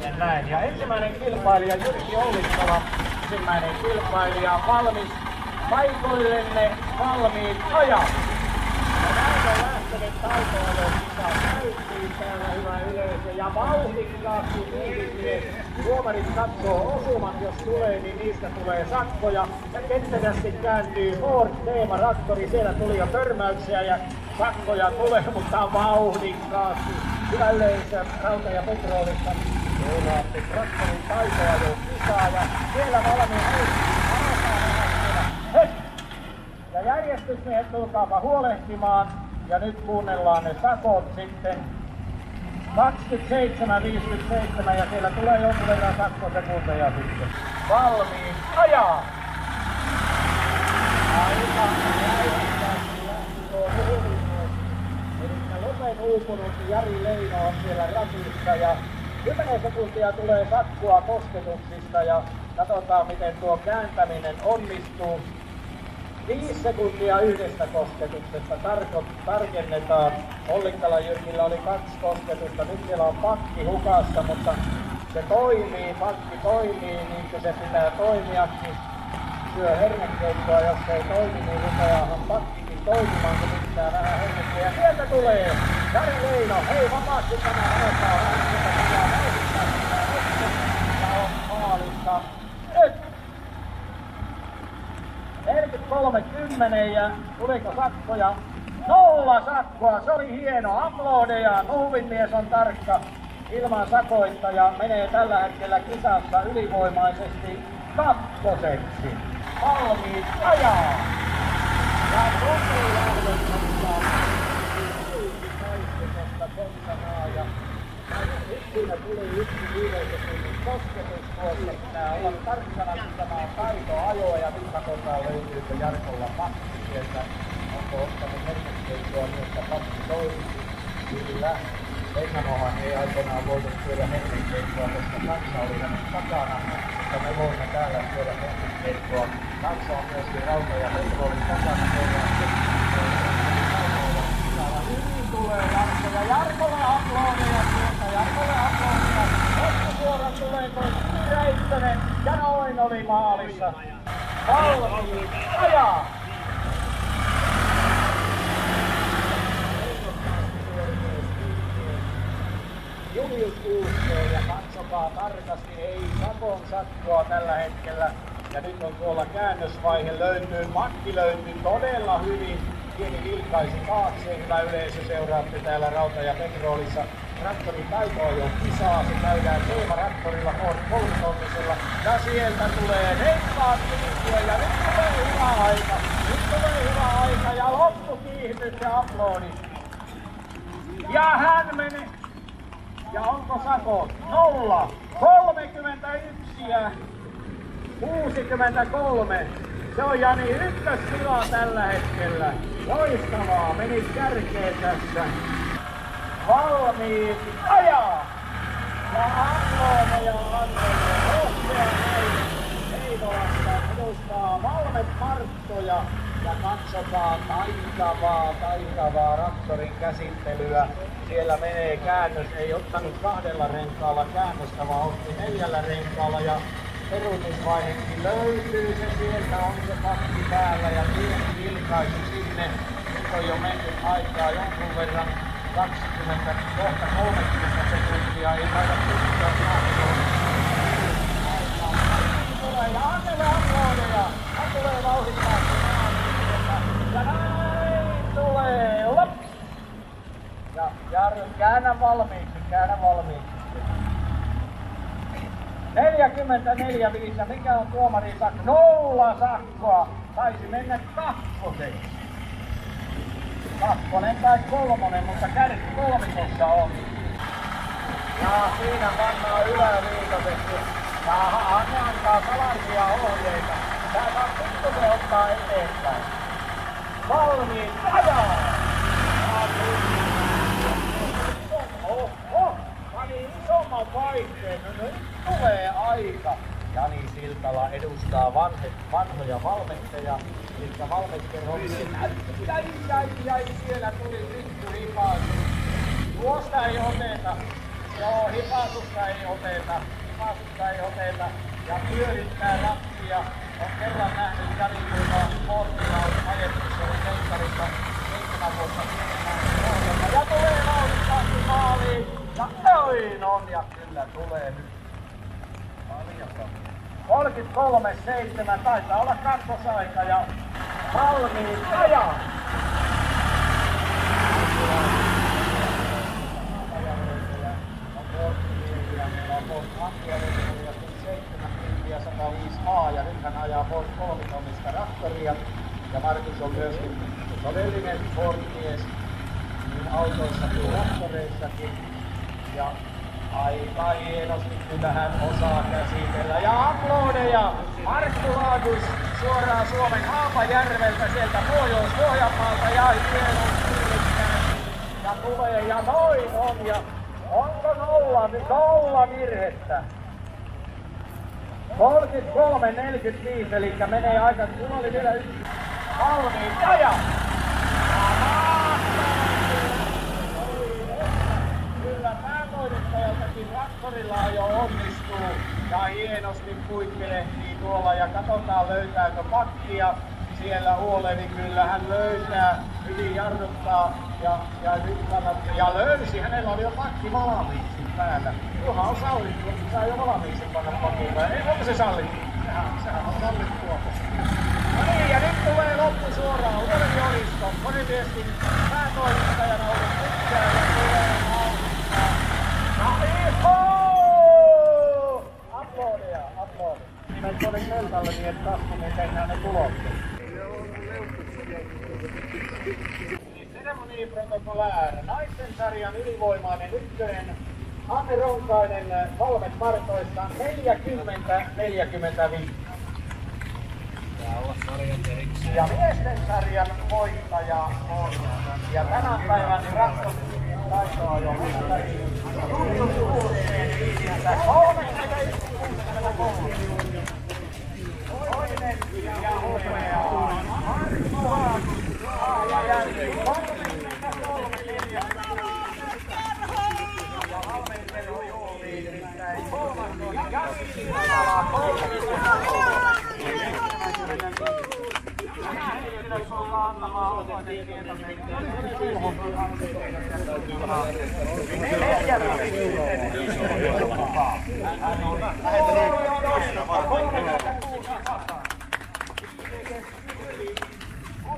tuonne näin. Ja ensimmäinen kilpailija Jyrki Ollikkala, ensimmäinen kilpailija valmis paikoillenne valmiit ajat. Ja näin on lähtenyt taitoilun kisa käyntiin täällä hyvä yleisö. Ja vauhdikkaasti viihdismies. Tuomarit katsoo osumat, jos tulee, niin niistä tulee sakkoja. Ja ketterästi kääntyy Ford Teema Traktori. Siellä tuli jo törmäyksiä ja sakkoja tulee, mutta vauhdikkaasti. Hyvä yleisö, Rauta ja Petrolista. Ja tulkaapa huolehtimaan. Ja nyt kuunnellaan ne sakot sitten. 27.57 ja siellä tulee jonkun verran sakkosekunteja sitten. Valmiin, ajaa! Aika tuo huolimies. Eli Lopen uupunut Jari Leino on siellä ratissa ja 10 sekuntia tulee sakkoa kosketuksista ja katsotaan miten tuo kääntäminen onnistuu. 5 sekuntia yhdestä kosketuksesta Tarko, tarkennetaan. Ollikkala Jyrkillä oli kaksi kosketusta, nyt siellä on pakki hukassa, mutta se toimii, pakki toimii niin kuin se pitää toimiakin. Syö hernekeittoa, jos se ei toimi, niin rupeaahan pakkikin toimimaan, kun pitää vähän hernekkeä. Sieltä tulee Jari Leino, hei vapaasti tämä aletaan, ja on maalissa. Nyt 43 ja tuliko sakkoja? Nolla sakkoa, se oli hieno. Aplodeja, Nuuvin mies on tarkka ilman sakoista ja menee tällä hetkellä kisassa ylivoimaisesti kakkoseksi. Valmiit ajaa! Ja ottaa ja nyt siinä tuli yksi sekunnin kosketus tuossa. Pitää olla tarkkana, kun tämä on taitoajoa ja nyt katsotaan löytyykö Jarkolla pakki sieltä. Onko ottanut niin, että pakki toimii? Kyllä. Heinämohan ei aikoinaan voitu syödä hermoskeittoa, koska kansa oli hänen takana. Mutta me voimme täällä syödä hermoskeittoa. Kansa on myöskin rauta ja petrolin takana. Hyvin tulee Jarkko ja Jarkolle aplodeja. Loppusuora tulee toi Räikkönen ja noin oli maalissa. Valmiit, ajaa! Julius Kuuskeen ja katsokaa tarkasti, ei sakon sakkoa tällä hetkellä. Ja nyt on tuolla käännösvaihe löytyy, löytyy todella hyvin. Pieni vilkaisi taakse, hyvä yleisö seuraatte täällä Rauta ja Petrolissa. Traktorin jo kisaa, se käydään Teema-traktorilla 3 Ja sieltä tulee reippaat kiintiö ja nyt tulee hyvä aika. Nyt tulee hyvä aika ja loppukiihdyt ja aplodit. Ja hän menee. Ja onko sako? Nolla. 31 ja 63. Se on Jani ykköstila tällä hetkellä. Loistavaa, meni kärkeen tässä. Valmiit, ajaa! Ja Annoone ja Annoone, rohkea nainen Heinolasta edustaa Valmet Marttoja. Ja katsotaan taitavaa, taitavaa traktorin käsittelyä. Siellä menee käännös, ei ottanut kahdella renkaalla käännöstä, vaan otti neljällä renkaalla. Ja peruutusvaihekin löytyy se sieltä, on se pakki päällä ja pieni vilkaisu sinne. Nyt on jo mennyt aikaa jonkun verran 20, kohta 30 sekuntia, ei taida pystyä katsomaan. Tulee ja Annelle aplodeja, hän tulee vauhdikkaasti ja näin tulee, lops! Ja Jarry, käännä valmiiksi, käännä valmiiksi. 44 viisa, mikä on tuomari sakko? Nolla sakkoa. Saisi mennä kakkoseksi. Kakkonen tai kolmonen, mutta kärki kolmikossa on. Ja siinä pannaan yläviitoseksi. Ja Anne antaa salaisia ohjeita. Tää saa pikkusen ottaa eteenpäin. Valmiit, ajaa! Oho, pani isomman vaihteen. No nyt tulee aika. Jani Siltala edustaa vanhe, vanhoja valmentajia, eli valmentajarollisia. Jäi, jäi, jäi, siellä tuli pikku ripaus. Tuosta ei oteta. Joo, hipasusta ei oteta. Hipasusta ei oteta. Ja pyörittää rattia. On kerran nähnyt Siis 2.33.7. Taitaa olla kakkosaika ja valmiin ajaa. ja hän ajaa pois kolmitonnista traktoria. Ja Markus on myöskin todellinen Ford-mies niin autoissa kuin traktoreissakin. Ja aika hienosti kyllä hän osaa käsitellä. Ja aplodeja Markku Laagus suoraan Suomen Haapajärveltä sieltä Pohjois-Pohjanmaalta ja ja tulee ja noin on ja onko nolla, nolla virhettä? 33-45, eli menee aika, kun oli vielä yksi valmiin, ja Kyllä päätoimittajaltakin traktorilla jo onnistuu ja hienosti puikkelehtii tuolla ja katsotaan löytääkö pakkia siellä huole, niin kyllä hän löytää, hyvin jarruttaa ja, ja nyt kannattaa, ja löysi, hänellä oli jo pakki valmiiksi päällä. Tuohan on sallittu, saa jo valmiiksi panna pakin päälle. Ei, onko se sallittu? Sehän, on sallittua. No niin, ja nyt tulee loppu suoraan. Uuden Jolisto, moniviestin päätoimittajana ollut pitkään ja tulee nauhoittaa. Ja iho! Aplodeja, aplodeja. Nimen tuonne keltalle niin, että kasvuun tehdään ne tulokset. Seremoniprotokollär, naisten sarjan ylivoimainen ykkönen, Anne Ronkainen kolmet partoissa 40-45. Ja miesten sarjan voittaja on, ja tämän päivän rakkosyyn taitoa jo mestari, Toinen ja hopeaa.